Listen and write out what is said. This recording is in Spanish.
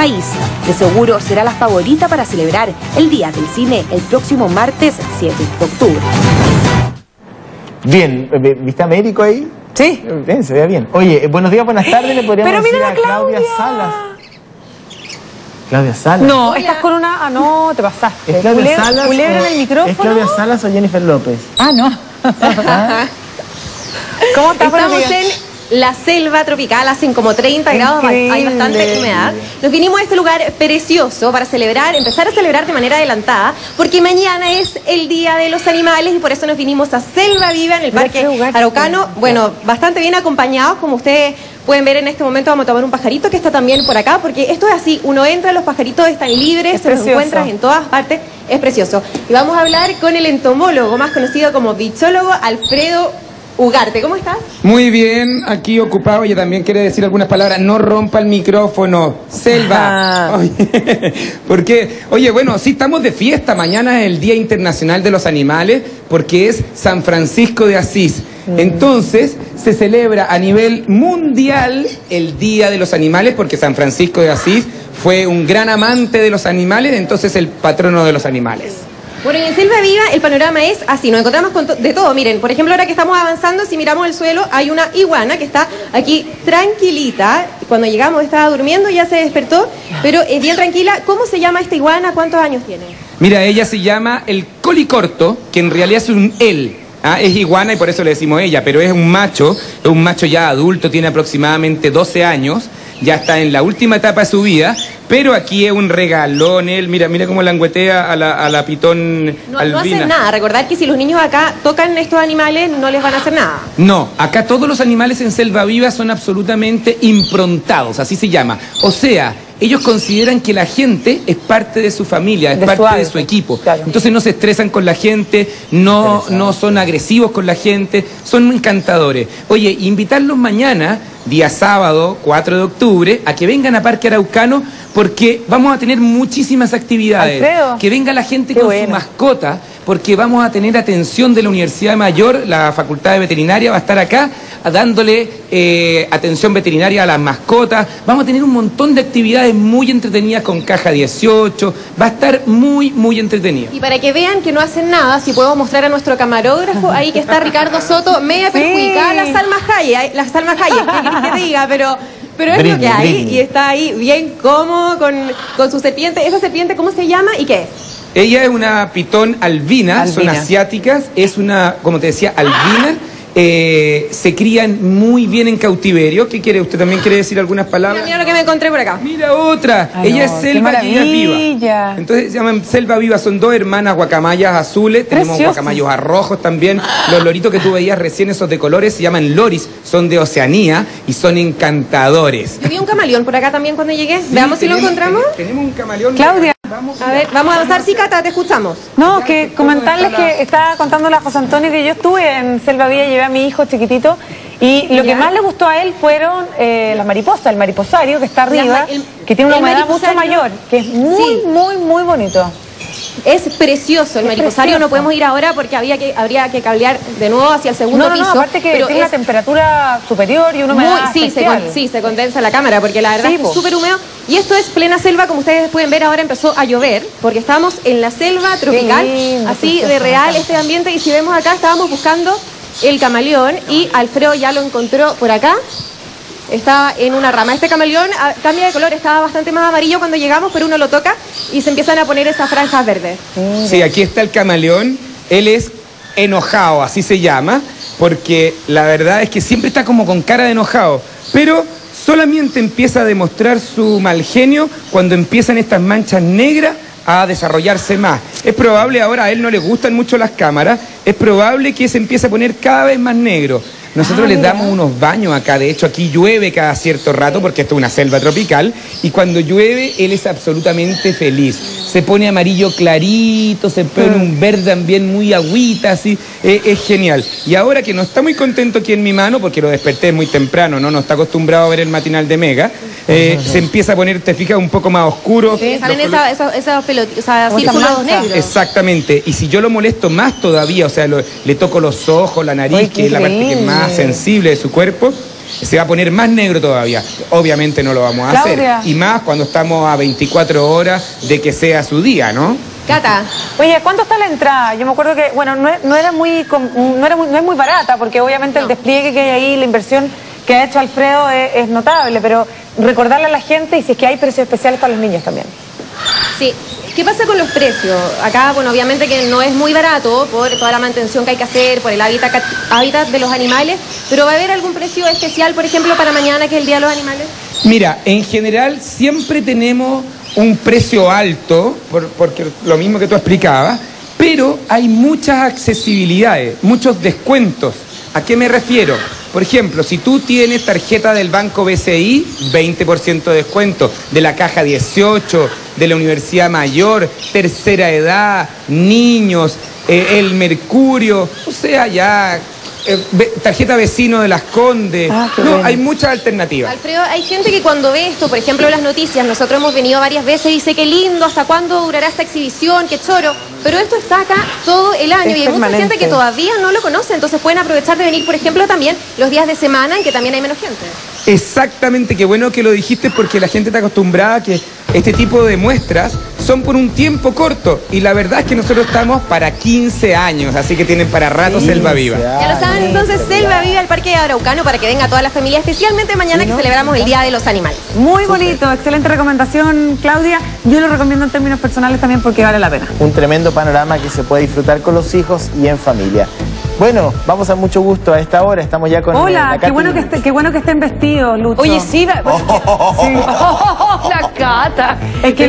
país. De seguro será la favorita para celebrar el Día del Cine el próximo martes 7 de octubre. Bien, eh, ¿viste a Américo ahí? Sí. Bien, se ve bien. Oye, eh, buenos días, buenas tardes, le podríamos Pero decir mira a la Claudia. Salas. Claudia Salas. No, estás con una. Ah, no, te pasaste. ¿Es Claudia Culebra- Salas? culebra o- en el micrófono. ¿Es Claudia Salas o Jennifer López? Ah, no. ¿Cómo estás, Estamos en la selva tropical, hacen como 30 grados, hay bastante humedad. Nos vinimos a este lugar precioso para celebrar, empezar a celebrar de manera adelantada, porque mañana es el Día de los Animales y por eso nos vinimos a Selva Viva en el Parque Araucano. Bueno, bastante bien acompañados, como ustedes pueden ver en este momento vamos a tomar un pajarito que está también por acá, porque esto es así, uno entra, los pajaritos están libres, Es se los encuentras en todas partes, es precioso. Y vamos a hablar con el entomólogo, más conocido como bichólogo, Alfredo Ugarte. ¿Cómo estás? Muy bien, aquí ocupado. Ella también quiere decir algunas palabras. No rompa el micrófono. Selva. Oye, porque, oye, bueno, sí estamos de fiesta. Mañana es el Día Internacional de los Animales porque es San Francisco de Asís. Entonces, se celebra a nivel mundial el Día de los Animales porque San Francisco de Asís fue un gran amante de los animales, entonces el patrono de los animales. Bueno, en Selva Viva el panorama es así, nos encontramos con de todo. Miren, por ejemplo, ahora que estamos avanzando, si miramos el suelo, hay una iguana que está aquí tranquilita. Cuando llegamos estaba durmiendo, ya se despertó, pero es bien tranquila. ¿Cómo se llama esta iguana? ¿Cuántos años tiene? Mira, ella se llama el colicorto, que en realidad es un él. Ah, es iguana y por eso le decimos ella, pero es un macho, es un macho ya adulto, tiene aproximadamente 12 años, ya está en la última etapa de su vida, pero aquí es un regalón él, mira, mira cómo languetea a la, a la pitón No, no albina. hacen nada. Recordad que si los niños acá tocan estos animales, no les van a hacer nada. No, acá todos los animales en selva viva son absolutamente improntados, así se llama. O sea, ellos consideran que la gente es parte de su familia, es De su parte de su equipo. claro. Entonces no se estresan con la gente, no, no son agresivos con la gente, son encantadores. Oye, invitarlos mañana, día sábado, 4 de octubre, a que vengan a Parque Araucano porque vamos a tener muchísimas actividades. Alfredo, que venga la gente qué con su mascota, porque vamos a tener atención de la Universidad Mayor, la Facultad de Veterinaria va a estar acá dándole eh, atención veterinaria a las mascotas. Vamos a tener un montón de actividades muy entretenidas con caja 18. Va a estar muy, muy entretenido. Y para que vean que no hacen nada, si puedo mostrar a nuestro camarógrafo, ahí que está Ricardo Soto, media Sí. perjudicada la Salma Hayek, la Salma Hayek, ¿qué querés que te diga? Pero, pero es lo que hay y está ahí bien cómodo con, con su serpiente. ¿Esa serpiente cómo se llama y qué es? Ella es una pitón albina, son asiáticas, es una, como te decía, albina. Eh, se crían muy bien en cautiverio. ¿Qué quiere? ¿Usted también quiere decir algunas palabras? Mira, mira lo que me encontré por acá. Mira otra. Ay, ella no, es selva y ella es viva. maravilla. Entonces se llaman selva viva. Son dos hermanas guacamayas azules. Tenemos Precioso. guacamayos a rojos también. Los loritos que tú veías recién, esos de colores, se llaman loris. Son de Oceanía y son encantadores. Yo vi un camaleón por acá también cuando llegué. Veamos si lo encontramos. ten- Tenemos un camaleón. Claudia. Vamos. A ver, vamos a avanzar. Sí, Cata, te escuchamos. No, que comentarles que estaba contándole a José Antonio que yo estuve en Selva Villa, llevé a mi hijo chiquitito y lo que más le gustó a él fueron eh, las mariposas, el mariposario que está arriba, que tiene una humedad mucho mayor, que es muy, Sí. muy, muy bonito. Es precioso el Es mariposario. precioso. No podemos ir ahora porque había que, habría que cablear de nuevo hacia el segundo No, no, no, piso. aparte que pero tiene es una temperatura superior y una Muy, humedad sí, se, con- sí, se condensa la cámara porque la verdad Sí, es que súper húmedo. Y esto es plena selva, como ustedes pueden ver, ahora empezó a llover porque estamos en la selva tropical, lindo, así de me real este ambiente. Y si vemos acá, estábamos buscando el camaleón y Alfredo ya lo encontró por acá. Estaba en una rama. Este camaleón ah, cambia de color, estaba bastante más amarillo cuando llegamos, pero uno lo toca y se empiezan a poner esas franjas verdes. Sí, aquí está el camaleón. Él es enojado, así se llama, porque la verdad es que siempre está como con cara de enojado. Pero solamente empieza a demostrar su mal genio cuando empiezan estas manchas negras a desarrollarse más. Es probable, ahora a él no le gustan mucho las cámaras, es probable que se empiece a poner cada vez más negro. Nosotros Ah, les mira. damos unos baños acá, de hecho aquí llueve cada cierto rato porque esto es una selva tropical y cuando llueve él es absolutamente feliz. Se pone amarillo clarito, se pone un verde también muy agüita, así, eh, es genial. Y ahora que no está muy contento aquí en mi mano, porque lo desperté muy temprano, no, no está acostumbrado a ver el matinal de Mega, eh, se empieza a poner, te fijas, un poco más oscuro. Sí, salen esa- esos, esos pelot- o sea, manchas. negros. Exactamente, y si yo lo molesto más todavía, o sea, lo- le toco los ojos, la nariz, que es la parte que increíble. Más sensible de su cuerpo, se va a poner más negro todavía. Obviamente no lo vamos a Claudia. hacer. Y más cuando estamos a 24 horas de que sea su día, ¿no? Cata, Oye, ¿cuánto está la entrada? Yo me acuerdo que, bueno, no, era muy, no era muy, no es muy barata, porque obviamente el despliegue que hay ahí, la inversión que ha hecho Alfredo es, es notable, pero recordarle a la gente y si es que hay precios especiales para los niños también. Sí. ¿Qué pasa con los precios? Acá, bueno, obviamente que no es muy barato por toda la mantención que hay que hacer, por el hábitat, de los animales, pero ¿va a haber algún precio especial, por ejemplo, para mañana, que es el Día de los Animales? Mira, en general siempre tenemos un precio alto, por- porque lo mismo que tú explicabas, pero hay muchas accesibilidades, muchos descuentos. ¿A qué me refiero? Por ejemplo, si tú tienes tarjeta del Banco BCI, 20% de descuento, de la Caja 18, de la Universidad Mayor, tercera edad, niños, eh, el Mercurio, o sea, ya eh, tarjeta vecino de las Condes, Ah, no, hay muchas alternativas. Alfredo, hay gente que cuando ve esto, por ejemplo, las noticias, nosotros hemos venido varias veces y dice qué lindo, hasta cuándo durará esta exhibición, qué choro, pero esto está acá todo el año Es y hay mucha gente que todavía no lo conoce, entonces pueden aprovechar de venir, por ejemplo, también los días de semana en que también hay menos gente. Exactamente, qué bueno que lo dijiste porque la gente está acostumbrada a que este tipo de muestras son por un tiempo corto y la verdad es que nosotros estamos para 15 años, así que tienen para rato Selva Viva. Ya lo saben, entonces Selva Viva al Parque Araucano para que venga toda la familia, especialmente mañana que celebramos el Día de los Animales. Muy bonito, excelente recomendación, Claudia. Yo lo recomiendo en términos personales también porque vale la pena. Un tremendo panorama que se puede disfrutar con los hijos y en familia. Bueno, vamos a mucho gusto a esta hora. Estamos ya con eh, Hola, la qué bueno, que esté- qué bueno que estén vestidos, Lucho. Oye, sí, va- sí. la cata. Es que